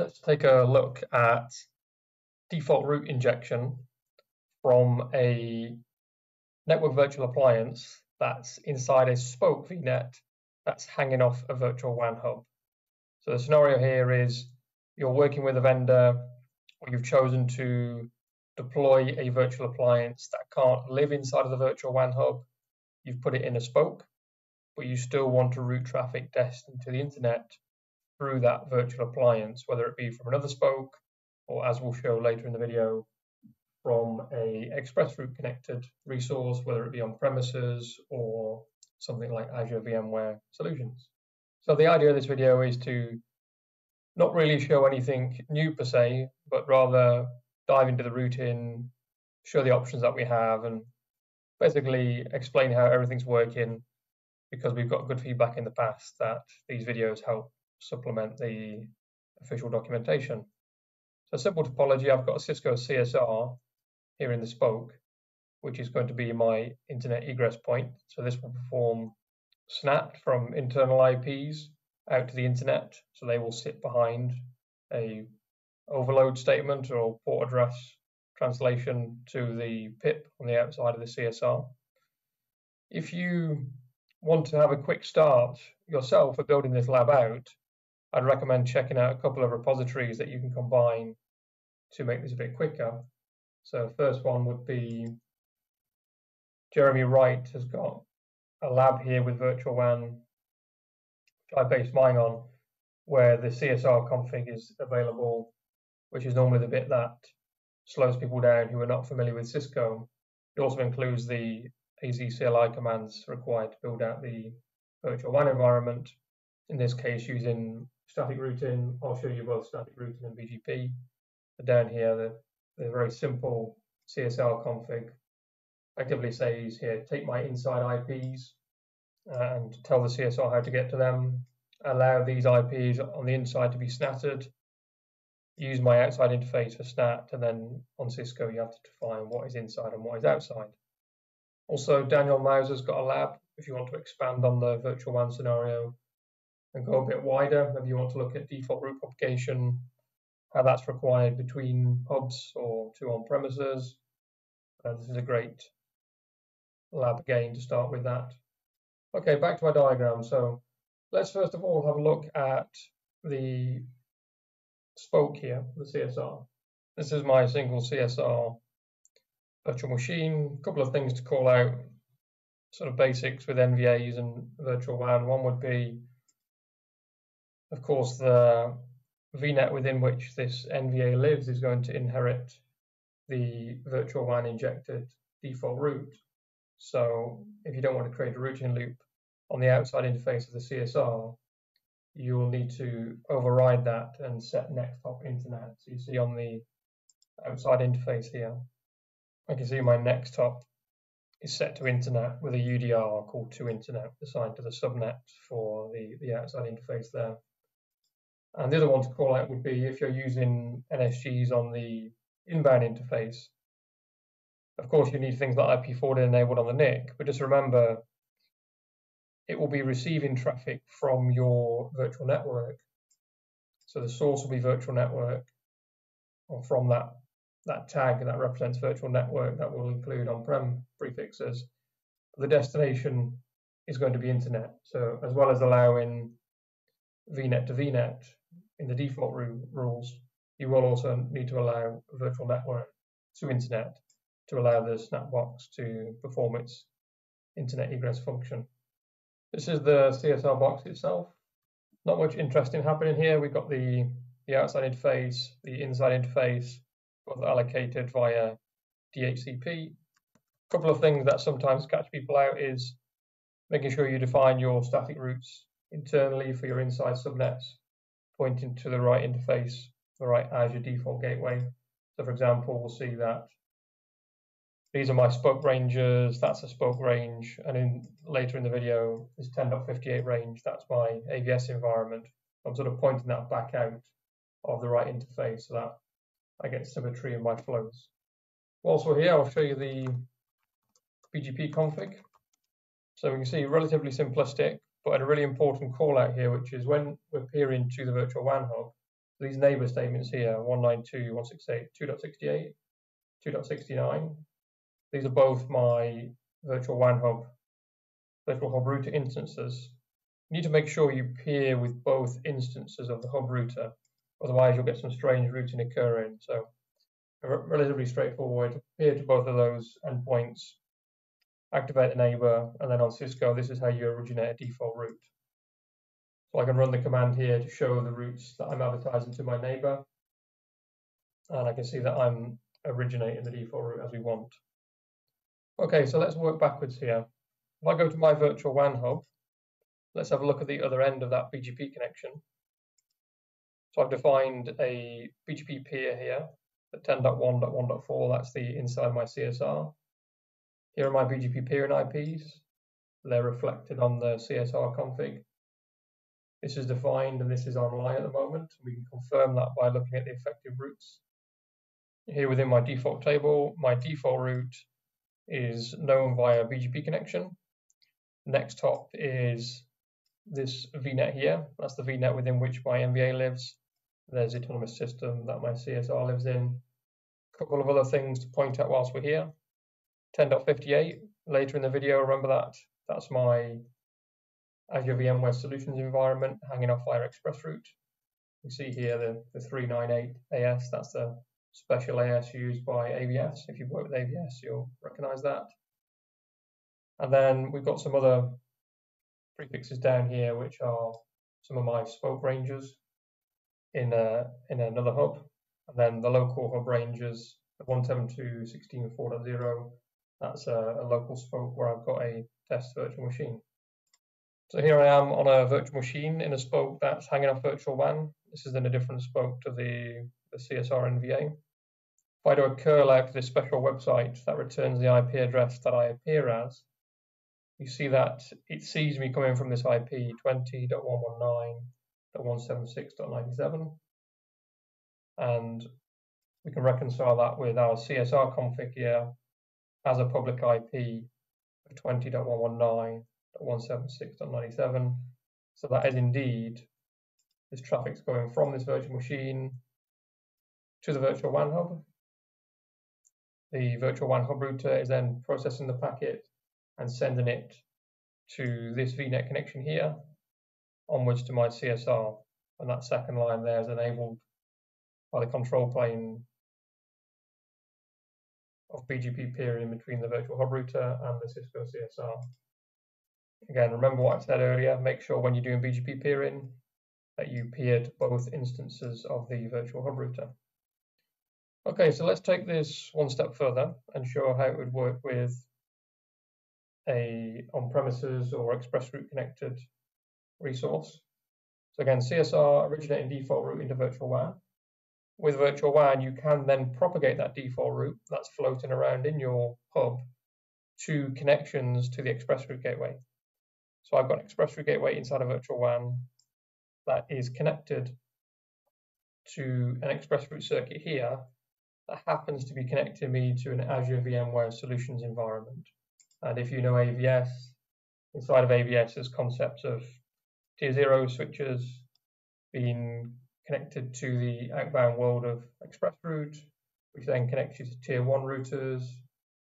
Let's take a look at default route injection from a network virtual appliance that's inside a spoke VNet that's hanging off a virtual WAN hub. So the scenario here is you're working with a vendor or you've chosen to deploy a virtual appliance that can't live inside of the virtual WAN hub. You've put it in a spoke, but you still want to route traffic destined to the internet through that virtual appliance, whether it be from another spoke or as we'll show later in the video, from a ExpressRoute connected resource, whether it be on premises or something like Azure VMware Solutions. So the idea of this video is to not really show anything new per se, but rather dive into the routing, show the options that we have, and basically explain how everything's working because we've got good feedback in the past that these videos help supplement the official documentation. So simple topology, I've got a Cisco CSR here in the spoke, which is going to be my internet egress point. So this will perform SNAT from internal IPs out to the internet. So they will sit behind a overload statement or port address translation to the PIP on the outside of the CSR. If you want to have a quick start yourself for building this lab out, I'd recommend checking out a couple of repositories that you can combine to make this a bit quicker. So first one would be Jeremy Wright has got a lab here with Virtual WAN, which I base mine on, where the CSR config is available, which is normally the bit that slows people down who are not familiar with Cisco. It also includes the AZ CLI commands required to build out the virtual WAN environment, in this case using static routing. I'll show you both static routing and BGP. But down here, the, the very simple CSR config actively says here, take my inside IPs uh, and tell the CSR how to get to them, allow these IPs on the inside to be snatted, use my outside interface for SNAT, and then on Cisco you have to define what is inside and what is outside. Also, Daniel Mauser's got a lab if you want to expand on the virtual WAN scenario and go a bit wider. Maybe you want to look at default route propagation, how that's required between hubs or two on premises. Uh, this is a great lab again to start with that. Okay, back to our diagram. So let's first of all have a look at the spoke here, the CSR. This is my single CSR virtual machine. A couple of things to call out, sort of basics with NVAs and virtual WAN. One would be of course, the VNet within which this NVA lives is going to inherit the virtual WAN injected default route. So if you don't want to create a routing loop on the outside interface of the CSR, you will need to override that and set next hop internet. So you see on the outside interface here, I can see my next hop is set to internet with a UDR called to internet assigned to the subnet for the, the outside interface there. And the other one to call out would be if you're using NSGs on the inbound interface. Of course, you need things like IP forwarding enabled on the NIC, but just remember it will be receiving traffic from your virtual network. So the source will be virtual network, or from that that tag that represents virtual network that will include on-prem prefixes. The destination is going to be internet. So as well as allowing VNet to VNet, in the default rules, you will also need to allow a virtual network to internet to allow the SNAT box to perform its internet egress function. This is the CSR box itself. Not much interesting happening here. We've got the, the outside interface, the inside interface, both allocated via DHCP. A couple of things that sometimes catch people out is making sure you define your static routes internally for your inside subnets pointing to the right interface, the right Azure default gateway. So for example, we'll see that these are my spoke ranges, that's a spoke range, and in later in the video, this 10.58 range, that's my AVS environment. I'm sort of pointing that back out of the right interface so that I get symmetry in my flows. Whilst we're here, I'll show you the BGP config. So we can see relatively simplistic, but a really important call out here, which is when we're peering to the virtual WAN hub, These neighbor statements here, 192.168, 2.68, 2.69, these are both my virtual WAN hub, virtual hub router instances. You need to make sure you peer with both instances of the hub router, otherwise you'll get some strange routing occurring. So relatively straightforward, peer to both of those endpoints, activate the neighbor, and then on Cisco, this is how you originate a default route. So I can run the command here to show the routes that I'm advertising to my neighbor. And I can see that I'm originating the default route as we want. Okay, so let's work backwards here. If I go to my virtual WAN hub, let's have a look at the other end of that BGP connection. So I've defined a BGP peer here at 10.1.1.4, that's the inside my CSR. Here are my BGP peering IPs. They're reflected on the CSR config. This is defined and this is online at the moment. We can confirm that by looking at the effective routes. Here within my default table, my default route is known via BGP connection. Next hop is this VNet here. That's the VNet within which my NVA lives. There's the autonomous system that my CSR lives in. A couple of other things to point out whilst we're here. 10.58, later in the video, remember that. That's my Azure VMware Solutions environment hanging off via ExpressRoute. You see here the, the 398 AS, that's the special AS used by AVS. If you've worked with AVS, you'll recognize that. And then we've got some other prefixes down here, which are some of my spoke ranges in, a, in another hub. And then the local hub ranges, 172.16.4.0, that's a, a local spoke where I've got a test virtual machine. So here I am on a virtual machine in a spoke that's hanging off virtual WAN. This is in a different spoke to the, the CSR NVA. If I do a curl out to this special website that returns the IP address that I appear as, you see that it sees me coming from this IP 20.119.176.97. And we can reconcile that with our CSR config here as a public IP of 20.119.176.97. So that is indeed this traffic's going from this virtual machine to the virtual WAN hub. The virtual WAN hub router is then processing the packet and sending it to this VNet connection here onwards to my CSR. And that second line there is enabled by the control plane of BGP peering between the virtual hub router and the Cisco CSR. Again, remember what I said earlier, make sure when you're doing BGP peering that you peered both instances of the virtual hub router. Okay, so let's take this one step further and show how it would work with a on-premises or express route connected resource. So again, CSR originating default route into virtual WAN. With virtual WAN, you can then propagate that default route that's floating around in your hub to connections to the express route gateway. So I've got an ExpressRoute gateway inside a virtual WAN that is connected to an ExpressRoute circuit here that happens to be connecting me to an Azure VMware Solutions environment. And if you know AVS, inside of AVS there's concepts of tier zero switches being connected to the outbound world of ExpressRoute, which then connects you to tier one routers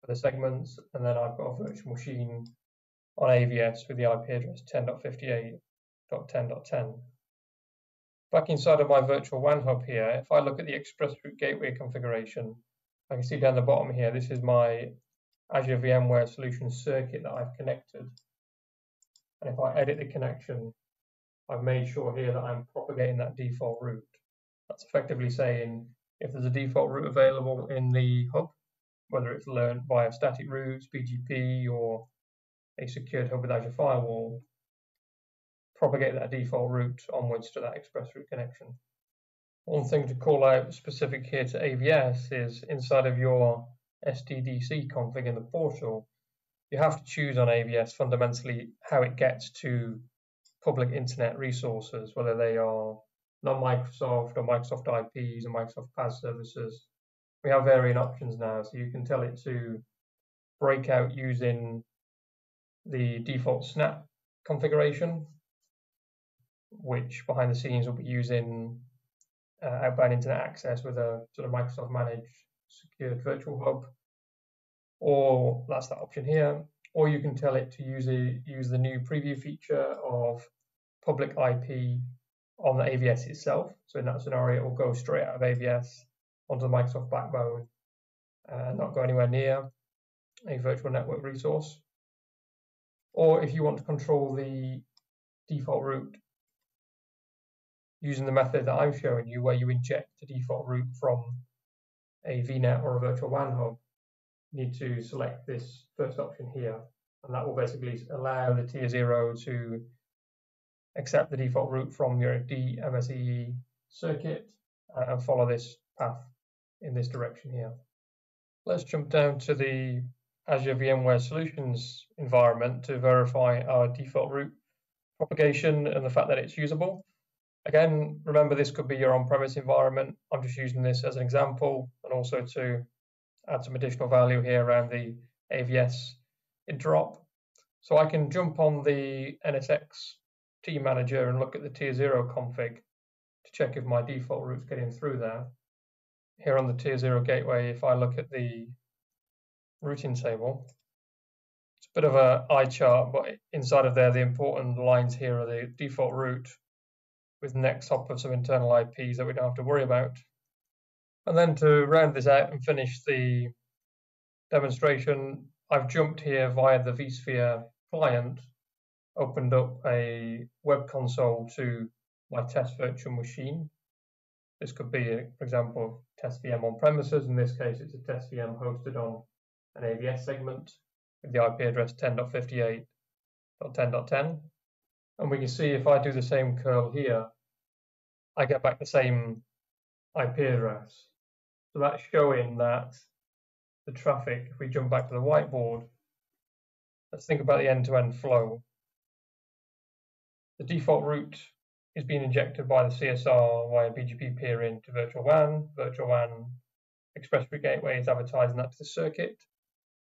for the segments, and then I've got a virtual machine on AVS with the IP address 10.58.10.10. Back inside of my virtual WAN hub here, if I look at the ExpressRoute gateway configuration, I can see down the bottom here, this is my Azure VMware Solutions circuit that I've connected. And if I edit the connection, I've made sure here that I'm propagating that default route. That's effectively saying if there's a default route available in the hub, whether it's learned via static routes, BGP, or a secured hub with Azure Firewall, propagate that default route onwards to that express route connection. One thing to call out specific here to AVS is inside of your SDDC config in the portal, you have to choose on AVS fundamentally how it gets to public internet resources, whether they are non-Microsoft or Microsoft IPs or Microsoft PaaS services. We have varying options now, so you can tell it to break out using the default SNAT configuration, which behind the scenes will be using uh, outbound internet access with a sort of Microsoft managed secured virtual hub, or that's that option here, or you can tell it to use a, use the new preview feature of public IP on the AVS itself. So in that scenario, it will go straight out of AVS onto the Microsoft backbone and not go anywhere near a virtual network resource. Or if you want to control the default route using the method that I'm showing you, where you inject the default route from a VNet or a virtual WAN hub, need to select this first option here. And that will basically allow the tier zero to accept the default route from your D-MSEE circuit uh, and follow this path in this direction here. Let's jump down to the Azure VMware Solutions environment to verify our default route propagation and the fact that it's usable. Again, remember this could be your on-premise environment. I'm just using this as an example and also to add some additional value here around the AVS interop. So I can jump on the NSX team manager and look at the tier zero config to check if my default route's getting through there. Here on the tier zero gateway, if I look at the routing table, it's a bit of a eye chart, but inside of there, the important lines here are the default route with next hop of some internal IPs that we don't have to worry about. And then to round this out and finish the demonstration, I've jumped here via the vSphere client, opened up a web console to my test virtual machine. This could be, for example, test VM on premises. In this case, it's a test VM hosted on an AVS segment with the IP address 10.58.10.10. And we can see if I do the same curl here, I get back the same IP address. So that's showing that the traffic, if we jump back to the whiteboard, let's think about the end-to-end -end flow. The default route is being injected by the CSR via BGP peering to virtual WAN. Virtual WAN express gateway is advertising that to the circuit.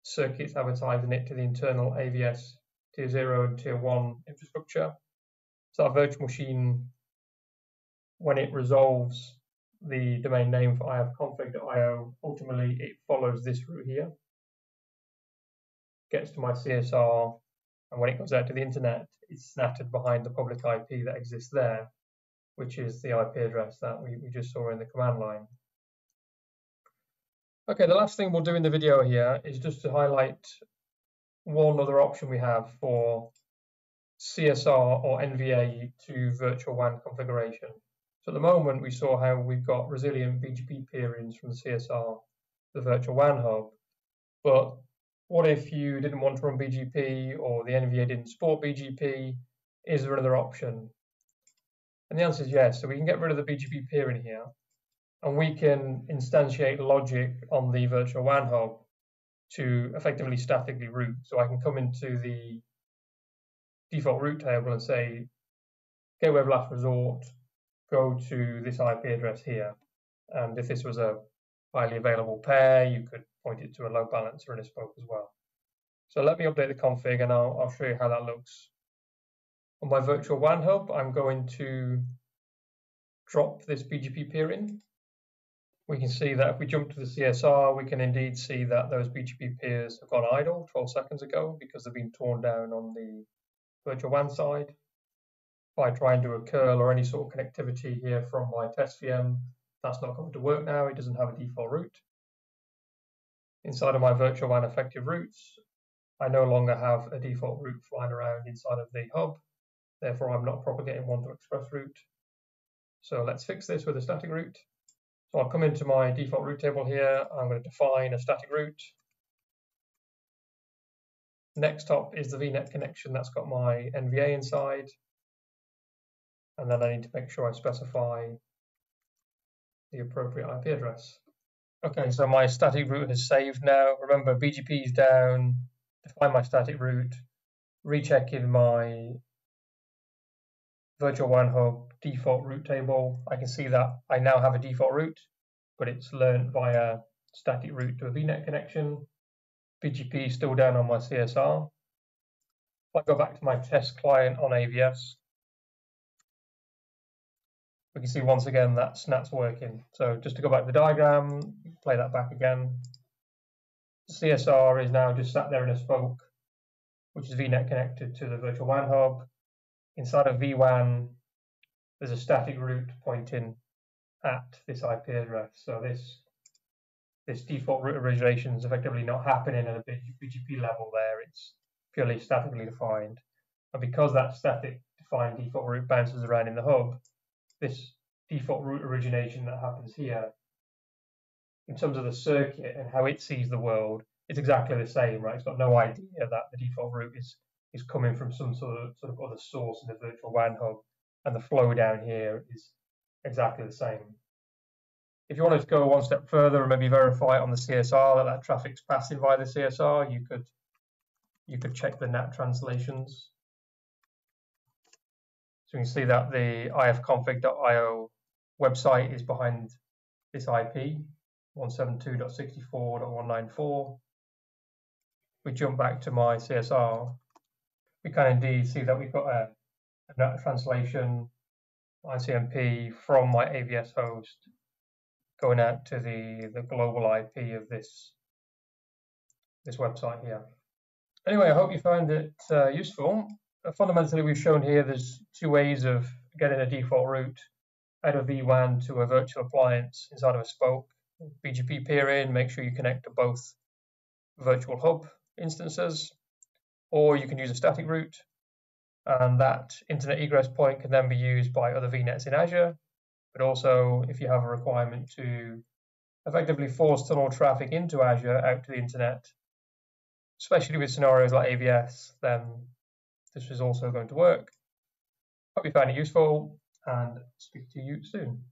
Circuit's advertising it to the internal AVS tier 0 and tier 1 infrastructure. So our virtual machine, when it resolves the domain name for ifconfig.io, ultimately it follows this route here, gets to my CSR, and when it goes out to the internet, it's snattered behind the public IP that exists there, which is the IP address that we, we just saw in the command line. Okay, the last thing we'll do in the video here is just to highlight one other option we have for CSR or NVA to virtual WAN configuration. At the moment, we saw how we've got resilient BGP peerings from the CSR, the virtual WAN hub. But what if you didn't want to run BGP or the NVA didn't support BGP? Is there another option? And the answer is yes. So we can get rid of the BGP peering here and we can instantiate logic on the virtual WAN hub to effectively statically route. So I can come into the default route table and say, gateway of last resort, go to this IP address here. And if this was a highly available pair, you could point it to a load balancer and a spoke as well. So let me update the config and I'll, I'll show you how that looks. On my virtual WAN hub, I'm going to drop this BGP peer in. we can see that if we jump to the CSR, we can indeed see that those BGP peers have gone idle 12 seconds ago because they've been torn down on the virtual WAN side. If I try and do a curl or any sort of connectivity here from my test VM, that's not going to work now. It doesn't have a default route. Inside of my virtual WAN effective routes, I no longer have a default route flying around inside of the hub. Therefore, I'm not propagating one to express route. So let's fix this with a static route. So I'll come into my default route table here. I'm going to define a static route. Next up is the VNet connection that's got my NVA inside. And then I need to make sure I specify the appropriate IP address. Okay, so my static route is saved now. Remember, BGP is down, define my static route, rechecking my virtual WAN hub default route table, I can see that I now have a default route, but it's learned via static route to a VNet connection. BGP is still down on my CSR. If I go back to my test client on AVS, we can see once again that SNAT's working. So just to go back to the diagram, play that back again. CSR is now just sat there in a spoke, which is VNet connected to the virtual WAN hub. Inside of vWAN, there's a static route pointing at this IP address. So this this default route origination is effectively not happening at a BGP level there. It's purely statically defined. And because that static defined default route bounces around in the hub, this default route origination that happens here, in terms of the circuit and how it sees the world, it's exactly the same, right? It's got no idea that the default route is is coming from some sort of sort of other source in the virtual WAN hub, and the flow down here is exactly the same. If you wanted to go one step further and maybe verify on the CSR that that traffic's passing via the CSR, you could you could check the NAT translations. So you can see that the ifconfig.io website is behind this IP, 172.64.194. We jump back to my CSR. We can indeed see that we've got a, a translation ICMP from my AVS host going out to the, the global IP of this, this website here. Anyway, I hope you found it uh, useful. Fundamentally, we've shown here there's two ways of getting a default route out of vWAN to a virtual appliance inside of a spoke. BGP peering, make sure you connect to both virtual hub instances, or you can use a static route, and that internet egress point can then be used by other VNets in Azure but also if you have a requirement to effectively force tunnel traffic into Azure out to the internet, especially with scenarios like AVS, then this is also going to work. Hope you find it useful and speak to you soon.